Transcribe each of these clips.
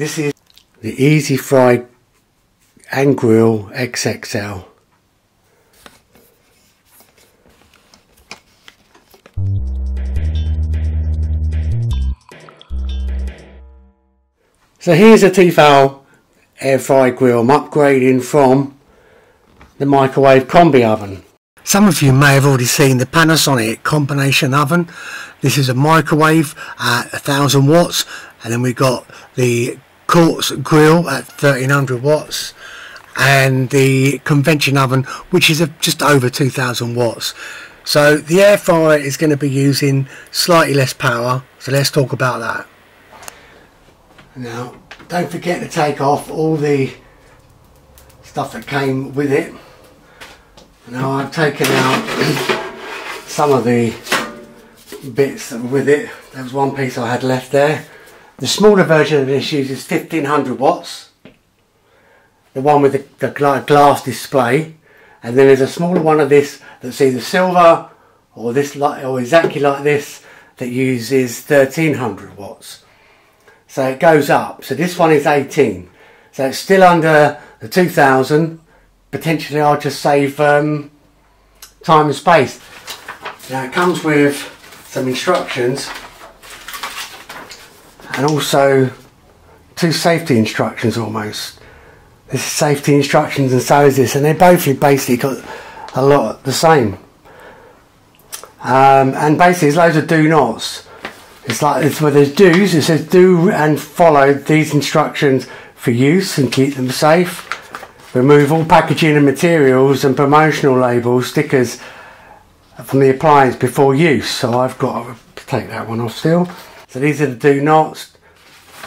This is the Easy Fry and Grill XXL. So here's a Tefal air fry grill I'm upgrading from the microwave combi oven. Some of you may have already seen the Panasonic combination oven. This is a microwave at 1000 watts and then we've got the quartz grill at 1300 watts and the convection oven which is just over 2000 watts. So the air fryer is going to be using slightly less power so let's talk about that. Now, don't forget to take off all the stuff that came with it. Now I've taken out some of the bits with it. There was one piece I had left there. The smaller version of this uses 1500 watts. The one with the, the glass display. And then there's a smaller one of this that's either silver or this light, or exactly like this that uses 1300 watts. So it goes up. So this one is 18. So it's still under the 2000. Potentially I'll just save um, time and space. Now it comes with some instructions and also two safety instructions almost. This is safety instructions and so is this and they're both basically got a lot the same. Um, and basically there's loads of do nots. It's like it's where there's do's, it says do and follow these instructions for use and keep them safe. Remove all packaging and materials and promotional labels, stickers from the appliance before use. So I've got to take that one off still. So these are the do nots.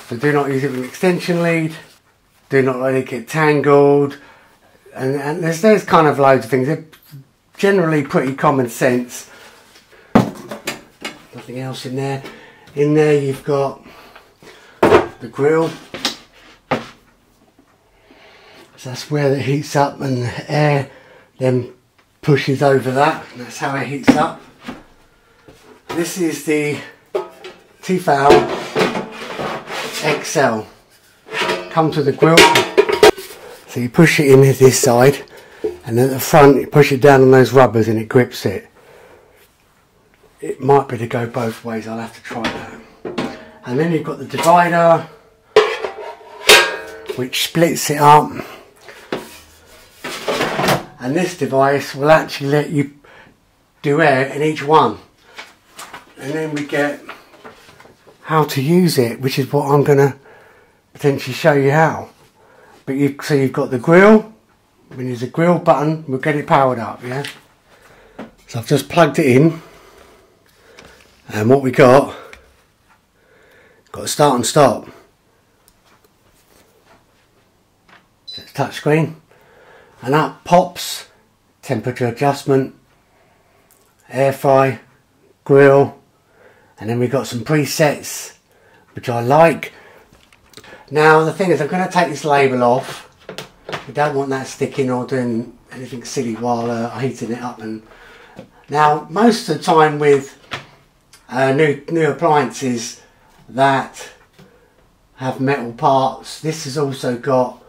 So do not use it with an extension lead. Do not let it get tangled. And, and there's, there's kind of loads of things. They're generally pretty common sense. Nothing else in there. In there you've got the grill. So that's where it heats up and the air then pushes over that. That's how it heats up. This is the Tefal XL. Comes with the grill. So you push it in this side and then at the front you push it down on those rubbers and it grips it. It might be to go both ways. I'll have to try that. And then you've got the divider which splits it up. And this device will actually let you do air in each one. And then we get how to use it which is what I'm gonna potentially show you how. But you so you've got the grill. When there's a grill button. We'll get it powered up yeah? So I've just plugged it in. And what we got got a start and stop. It's touch screen and that pops temperature adjustment air fry grill and then we've got some presets which I like now the thing is I'm going to take this label off we don't want that sticking or doing anything silly while uh, heating it up and now most of the time with uh, new new appliances that have metal parts. This has also got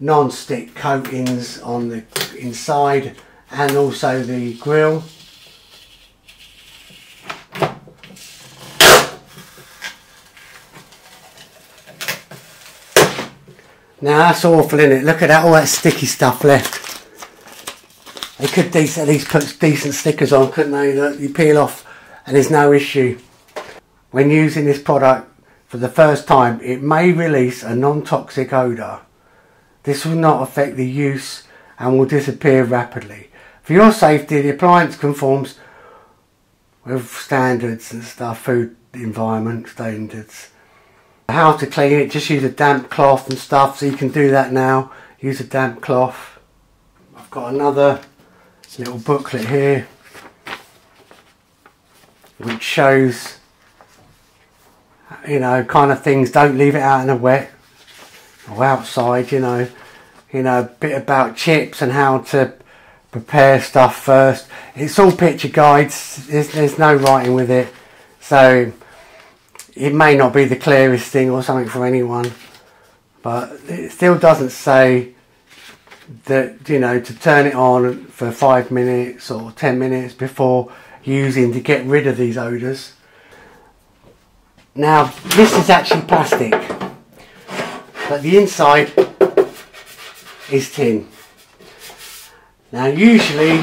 non-stick coatings on the inside and also the grill. Now that's awful, isn't it? Look at that, all that sticky stuff left. They could at least put decent stickers on, couldn't they? That you peel off and there's no issue. When using this product for the first time, it may release a non-toxic odour. This will not affect the use and will disappear rapidly. For your safety, the appliance conforms with standards and stuff, food environment standards. How to clean it, just use a damp cloth and stuff, so you can do that now. Use a damp cloth. I've got another little booklet here which shows you know kind of things. Don't leave it out in the wet or outside you know. You know a bit about chips and how to prepare stuff first. It's all picture guides. There's, there's no writing with it. So it may not be the clearest thing or something for anyone but it still doesn't say that you know to turn it on for five minutes or ten minutes before using to get rid of these odours. Now this is actually plastic, but the inside is tin. Now usually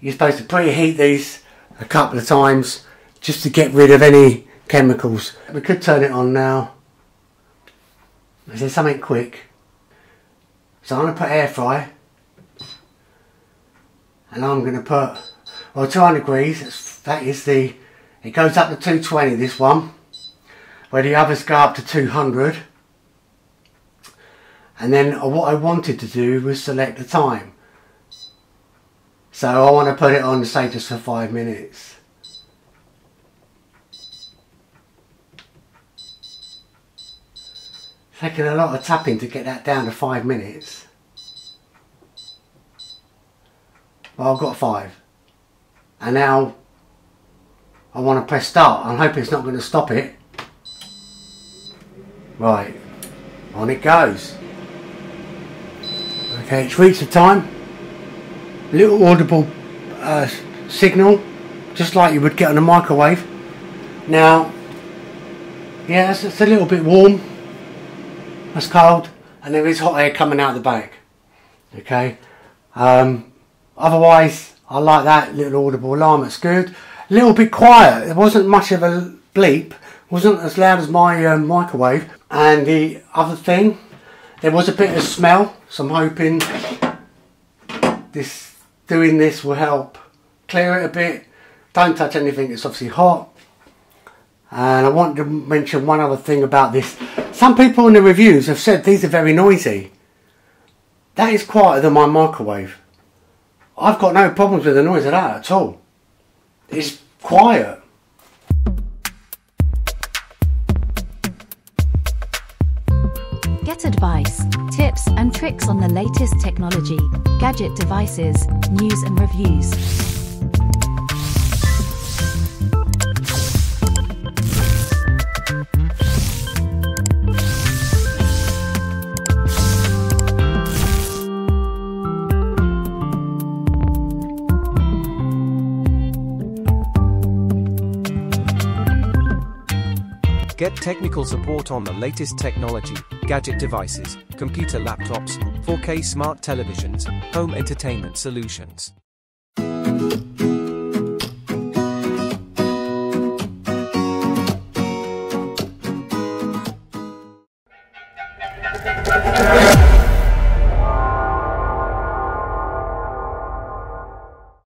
you're supposed to preheat these a couple of times just to get rid of any chemicals. We could turn it on now. Is there something quick? So I'm going to put air fry. And I'm going to put, well 200 degrees, that is the, it goes up to 220 this one. Where the others go up to 200. And then uh, what I wanted to do was select the time. So I want to put it on say just for five minutes. Taking a lot of tapping to get that down to five minutes. Well, I've got five. And now I want to press start. I'm hoping it's not going to stop it. Right, on it goes. Okay, it's reached the time. Little audible uh, signal, just like you would get on a microwave. Now, yeah, it's, it's a little bit warm. That's cold, and there is hot air coming out the back. Okay. Um, otherwise, I like that little audible alarm. It's good. A little bit quiet. It wasn't much of a bleep. wasn't as loud as my um, microwave. And the other thing, there was a bit of smell. So I'm hoping this doing this will help clear it a bit. Don't touch anything. It's obviously hot. And I want to mention one other thing about this. Some people in the reviews have said these are very noisy. That is quieter than my microwave. I've got no problems with the noise of that at all. It's quiet. Get advice, tips and tricks on the latest technology, gadget devices, news and reviews. Get technical support on the latest technology, gadget devices, computer laptops, 4K smart televisions, home entertainment solutions.